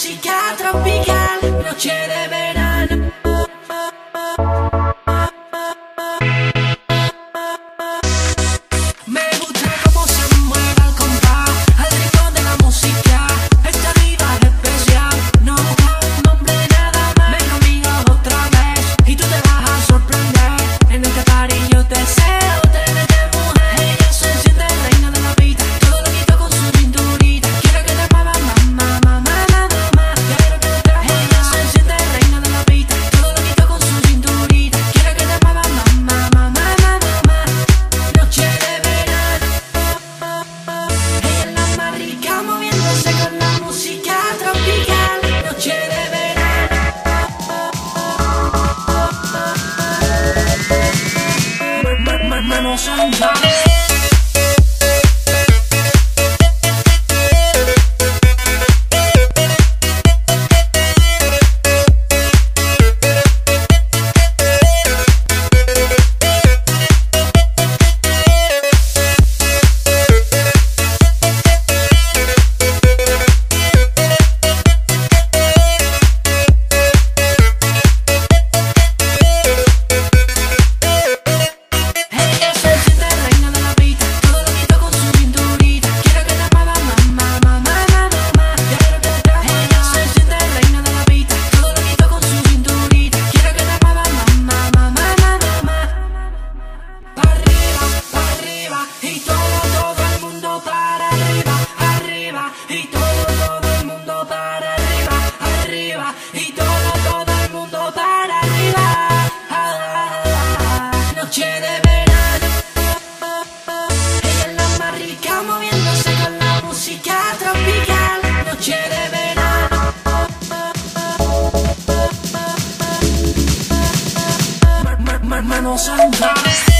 música tropical, noche de. 我身旁。no sunrise.